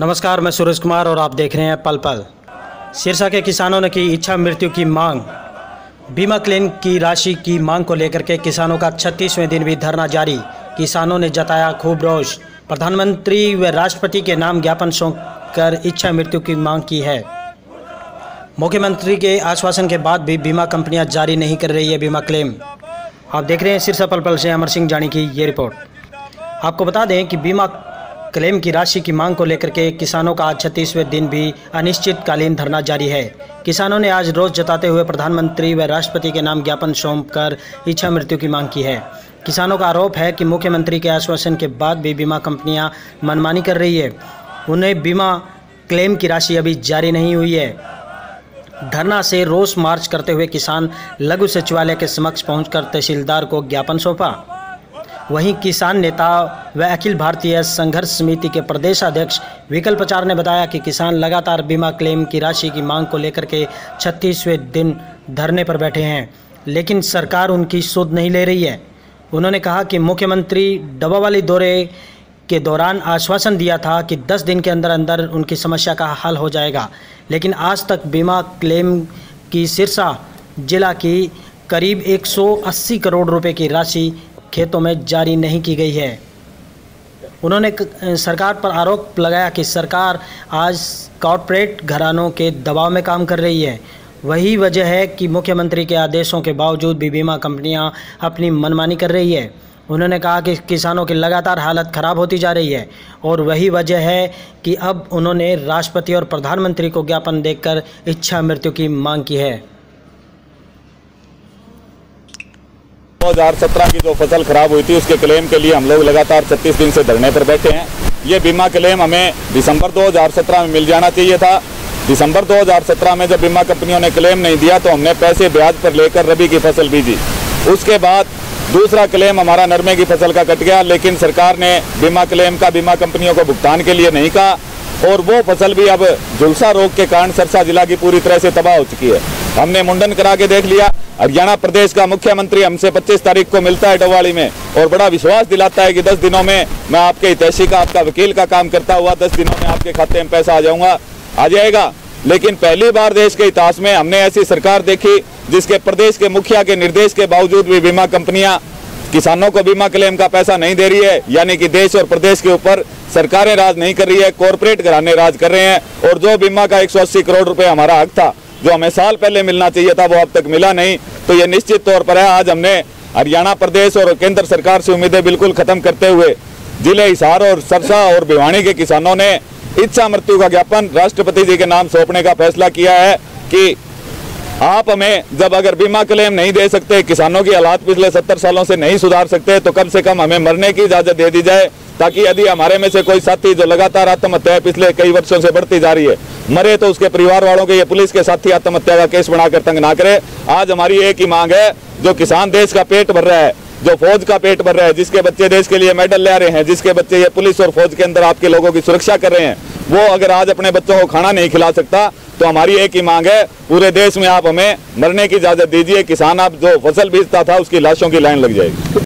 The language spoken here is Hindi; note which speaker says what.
Speaker 1: नमस्कार, मैं सूरज कुमार और आप देख रहे हैं पल पल। सिरसा के किसानों ने की इच्छा मृत्यु की मांग। बीमा क्लेम की राशि की मांग को लेकर के किसानों का छत्तीसवें दिन भी धरना जारी। किसानों ने जताया खूब रोष। प्रधानमंत्री व राष्ट्रपति के नाम ज्ञापन सौंप कर इच्छा मृत्यु की मांग की है। मुख्यमंत्री के आश्वासन के बाद भी बीमा कंपनियाँ जारी नहीं कर रही है बीमा क्लेम। आप देख रहे हैं सिरसा पल पल से अमर सिंह जानी की ये रिपोर्ट। आपको बता दें कि बीमा क्लेम की राशि की मांग को लेकर के किसानों का आज छत्तीसवें दिन भी अनिश्चितकालीन धरना जारी है। किसानों ने आज रोज जताते हुए प्रधानमंत्री व राष्ट्रपति के नाम ज्ञापन सौंप कर इच्छा मृत्यु की मांग की है। किसानों का आरोप है कि मुख्यमंत्री के आश्वासन के बाद भी बीमा कंपनियाँ मनमानी कर रही है। उन्हें बीमा क्लेम की राशि अभी जारी नहीं हुई है। धरना से रोष मार्च करते हुए किसान लघु सचिवालय के समक्ष पहुंचकर तहसीलदार को ज्ञापन सौंपा। वहीं किसान नेता व अखिल भारतीय संघर्ष समिति के प्रदेश अध्यक्ष विकल्प चार ने बताया कि किसान लगातार बीमा क्लेम की राशि की मांग को लेकर के छत्तीसवें दिन धरने पर बैठे हैं, लेकिन सरकार उनकी सुध नहीं ले रही है। उन्होंने कहा कि मुख्यमंत्री डबावाली दौरे के दौरान आश्वासन दिया था कि 10 दिन के अंदर अंदर उनकी समस्या का हल हो जाएगा, लेकिन आज तक बीमा क्लेम की सिरसा जिला की करीब 180 करोड़ रुपए की राशि खेतों में जारी नहीं की गई है। उन्होंने सरकार पर आरोप लगाया कि सरकार आज कॉरपोरेट घरानों के दबाव में काम कर रही है। वही वजह है कि मुख्यमंत्री के आदेशों के बावजूद भी बीमा कंपनियाँ अपनी मनमानी कर रही है। उन्होंने कहा कि किसानों की लगातार हालत ख़राब होती जा रही है और वही वजह है कि अब उन्होंने राष्ट्रपति और प्रधानमंत्री को ज्ञापन देकर इच्छा मृत्यु की मांग की है।
Speaker 2: 2017 की जो फ़सल खराब हुई थी, उसके क्लेम के लिए हम लोग लगातार 36 दिन से धरने पर बैठे हैं। ये बीमा क्लेम हमें दिसंबर 2017 में मिल जाना चाहिए था। दिसंबर 2017 में जब बीमा कंपनियों ने क्लेम नहीं दिया तो हमने पैसे ब्याज पर लेकर रबी की फ़सल बीजी। उसके बाद दूसरा क्लेम हमारा नरमे की फ़सल का कट गया, लेकिन सरकार ने बीमा क्लेम का, बीमा कंपनियों को भुगतान के लिए नहीं कहा। और वो फ़सल भी अब झुलसा रोग के कारण सरसा जिला की पूरी तरह से तबाह हो चुकी है। हमने मुंडन करा के देख लिया। हरियाणा प्रदेश का मुख्यमंत्री हमसे 25 तारीख को मिलता है डवाड़ी में और बड़ा विश्वास दिलाता है कि 10 दिनों में मैं आपके हितैषी का, आपका वकील का काम करता हुआ 10 दिनों में आपके खाते में पैसा आ जाऊँगा, आ जाएगा। लेकिन पहली बार देश के इतिहास में हमने ऐसी सरकार देखी जिसके प्रदेश के मुखिया के निर्देश के बावजूद भी बीमा कंपनियाँ किसानों को बीमा क्लेम का पैसा नहीं दे रही है, यानी कि देश और प्रदेश के ऊपर सरकारें राज नहीं कर रही है, कॉरपोरेट घराने राज कर रहे हैं और जो बीमा का 180 करोड़ रुपए हमारा हक था जो हमें साल पहले मिलना चाहिए था, वो अब तक मिला नहीं। तो ये निश्चित तौर पर है, आज हमने हरियाणा प्रदेश और केंद्र सरकार से उम्मीदें बिल्कुल खत्म करते हुए ज़िले हिसार और सरसा और भिवानी के किसानों ने इच्छा मृत्यु का ज्ञापन राष्ट्रपति जी के नाम सौंपने का फैसला किया है कि आप हमें जब अगर बीमा क्लेम नहीं दे सकते, किसानों की हालात पिछले सत्तर सालों से नहीं सुधार सकते तो कम से कम हमें मरने की इजाज़त दे दी जाए। ताकि यदि हमारे में से कोई साथी जो लगातार आत्महत्या पिछले कई वर्षों से बढ़ती जा रही है, मरे तो उसके परिवार वालों के ये पुलिस के साथी आत्महत्या का केस बनाकर तंग ना करे। आज हमारी एक ही मांग है, जो किसान देश का पेट भर रहा है, जो फौज का पेट भर रहा है, जिसके बच्चे देश के लिए मेडल ले रहे हैं, जिसके बच्चे ये पुलिस और फौज के अंदर आपके लोगों की सुरक्षा कर रहे हैं, वो अगर आज अपने बच्चों को खाना नहीं खिला सकता तो हमारी एक ही मांग है, पूरे देश में आप हमें मरने की इजाज़त दीजिए, किसान आप जो फ़सल बीजता था, उसकी लाशों की लाइन लग जाएगी।